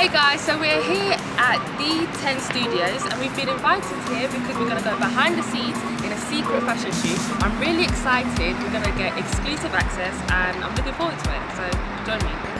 Hey guys, so we're here at D10 Studios and we've been invited here because we're going to go behind the scenes in a secret fashion shoot. I'm really excited, we're going to get exclusive access and I'm looking forward to it, so join me.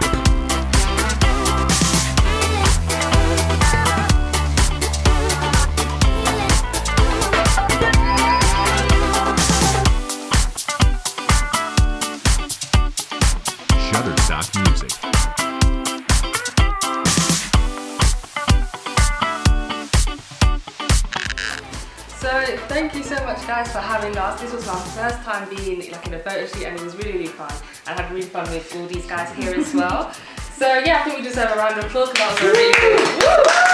Thank you so much guys for having us. This was our first time being like in a photo shoot and it was really, really fun. I had really fun with all these guys here as well. So yeah, I think we just have a round of applause because that was really cool.